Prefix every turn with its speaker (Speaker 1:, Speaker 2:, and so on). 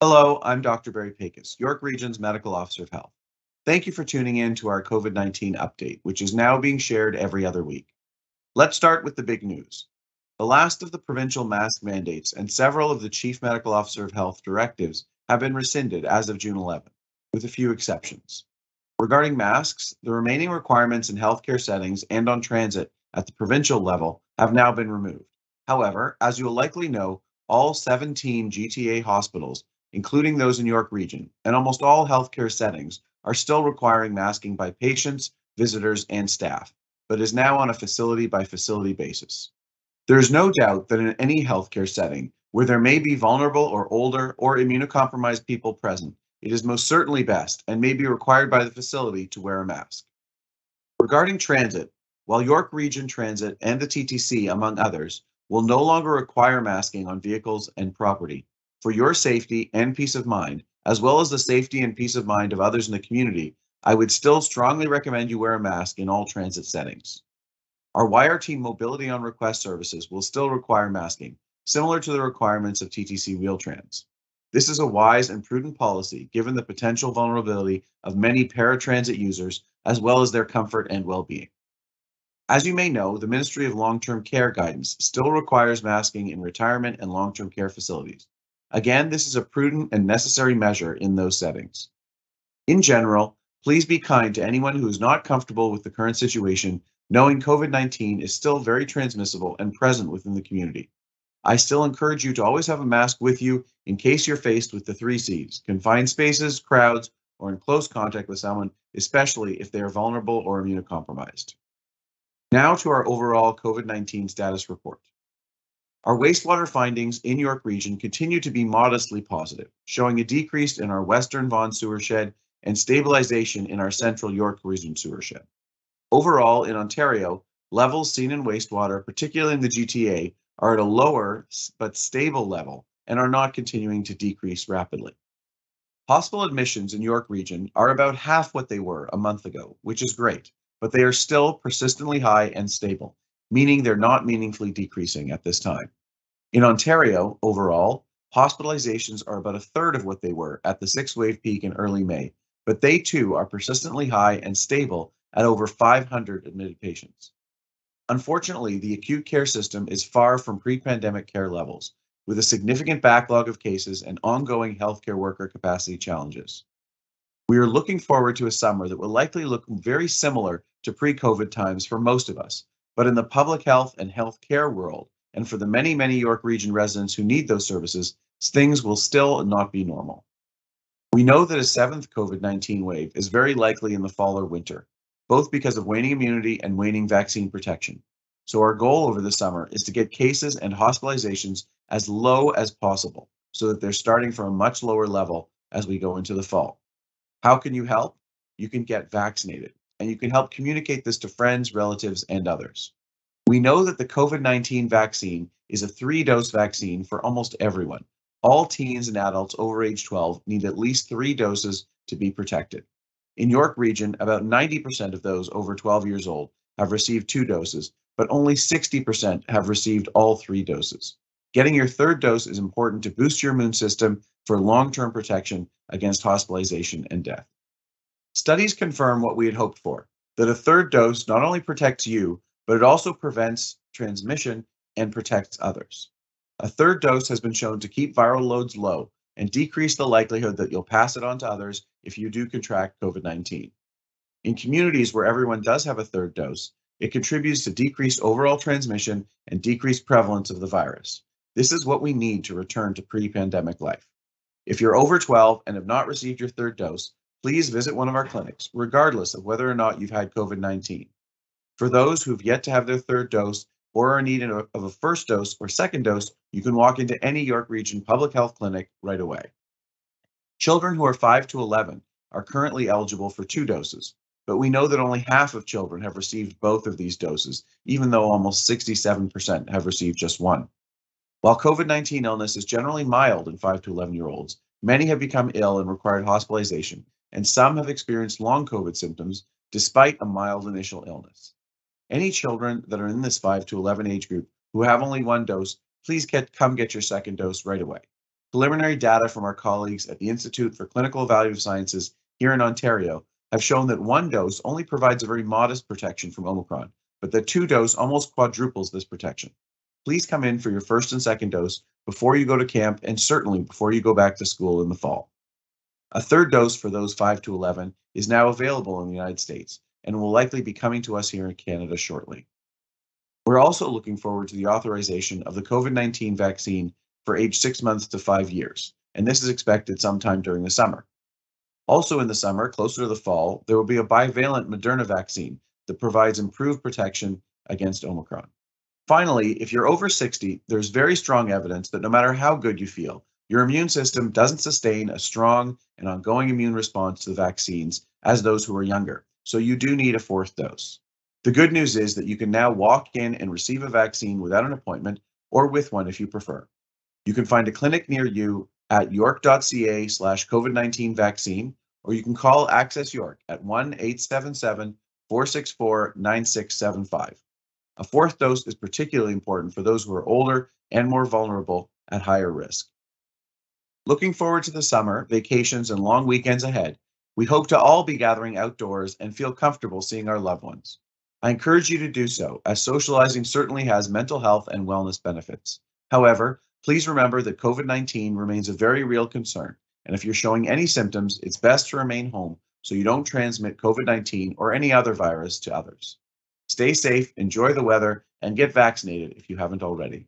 Speaker 1: Hello, I'm Dr. Barry Pakes, York Region's Medical Officer of Health. Thank you for tuning in to our COVID 19 update, which is now being shared every other week. Let's start with the big news. The last of the provincial mask mandates and several of the Chief Medical Officer of Health directives have been rescinded as of June 11, with a few exceptions. Regarding masks, the remaining requirements in healthcare settings and on transit at the provincial level have now been removed. However, as you will likely know, all 17 GTA hospitals including those in York Region, and almost all healthcare settings are still requiring masking by patients, visitors, and staff, but is now on a facility by facility basis. There is no doubt that in any healthcare setting where there may be vulnerable or older or immunocompromised people present, it is most certainly best and may be required by the facility to wear a mask. Regarding transit, while York Region Transit and the TTC, among others, will no longer require masking on vehicles and property, for your safety and peace of mind, as well as the safety and peace of mind of others in the community, I would still strongly recommend you wear a mask in all transit settings. Our YRT mobility on request services will still require masking, similar to the requirements of TTC Wheel-Trans. This is a wise and prudent policy given the potential vulnerability of many paratransit users as well as their comfort and well-being. As you may know, the Ministry of Long-Term Care guidance still requires masking in retirement and long-term care facilities. Again, this is a prudent and necessary measure in those settings. In general, please be kind to anyone who is not comfortable with the current situation, knowing COVID-19 is still very transmissible and present within the community. I still encourage you to always have a mask with you in case you're faced with the three C's, confined spaces, crowds, or in close contact with someone, especially if they are vulnerable or immunocompromised. Now to our overall COVID-19 status report. Our wastewater findings in York Region continue to be modestly positive, showing a decrease in our Western Vaughan sewer shed and stabilization in our Central York Region sewer shed. Overall, in Ontario, levels seen in wastewater, particularly in the GTA, are at a lower but stable level and are not continuing to decrease rapidly. Hospital admissions in York Region are about half what they were a month ago, which is great, but they are still persistently high and stable, meaning they're not meaningfully decreasing at this time. In Ontario, overall, hospitalizations are about a third of what they were at the six wave peak in early May, but they too are persistently high and stable at over 500 admitted patients. Unfortunately, the acute care system is far from pre pandemic care levels, with a significant backlog of cases and ongoing healthcare worker capacity challenges. We are looking forward to a summer that will likely look very similar to pre COVID times for most of us, but in the public health and healthcare world, and for the many, many York Region residents who need those services, things will still not be normal. We know that a seventh COVID 19 wave is very likely in the fall or winter, both because of waning immunity and waning vaccine protection. So, our goal over the summer is to get cases and hospitalizations as low as possible so that they're starting from a much lower level as we go into the fall. How can you help? You can get vaccinated, and you can help communicate this to friends, relatives, and others. We know that the COVID 19 vaccine is a three dose vaccine for almost everyone. All teens and adults over age 12 need at least three doses to be protected. In York Region, about 90% of those over 12 years old have received two doses, but only 60% have received all three doses. Getting your third dose is important to boost your immune system for long term protection against hospitalization and death. Studies confirm what we had hoped for that a third dose not only protects you, but it also prevents transmission and protects others. A third dose has been shown to keep viral loads low and decrease the likelihood that you'll pass it on to others if you do contract COVID 19. In communities where everyone does have a third dose, it contributes to decreased overall transmission and decreased prevalence of the virus. This is what we need to return to pre pandemic life. If you're over 12 and have not received your third dose, please visit one of our clinics, regardless of whether or not you've had COVID 19. For those who've yet to have their third dose or are in need of a first dose or second dose, you can walk into any York Region public health clinic right away. Children who are 5 to 11 are currently eligible for two doses, but we know that only half of children have received both of these doses, even though almost 67% have received just one. While COVID 19 illness is generally mild in 5 to 11 year olds, many have become ill and required hospitalization, and some have experienced long COVID symptoms despite a mild initial illness. Any children that are in this 5 to 11 age group who have only one dose, please get, come get your second dose right away. preliminary data from our colleagues at the Institute for Clinical Evaluative Sciences here in Ontario have shown that one dose only provides a very modest protection from Omicron, but the two dose almost quadruples this protection. Please come in for your first and second dose before you go to camp and certainly before you go back to school in the fall. A third dose for those 5 to 11 is now available in the United States and will likely be coming to us here in Canada shortly. We're also looking forward to the authorization of the COVID 19 vaccine for age six months to five years, and this is expected sometime during the summer. Also in the summer, closer to the fall, there will be a bivalent Moderna vaccine that provides improved protection against Omicron. Finally, if you're over 60, there's very strong evidence that no matter how good you feel, your immune system doesn't sustain a strong and ongoing immune response to the vaccines as those who are younger. So you do need a fourth dose. The good news is that you can now walk in and receive a vaccine without an appointment or with one if you prefer. You can find a clinic near you at york.ca slash COVID-19 vaccine, or you can call Access York at 1-877-464-9675. A fourth dose is particularly important for those who are older and more vulnerable at higher risk. Looking forward to the summer, vacations, and long weekends ahead, we hope to all be gathering outdoors and feel comfortable seeing our loved ones. I encourage you to do so, as socializing certainly has mental health and wellness benefits. However, please remember that COVID 19 remains a very real concern, and if you're showing any symptoms, it's best to remain home so you don't transmit COVID 19 or any other virus to others. Stay safe, enjoy the weather, and get vaccinated if you haven't already.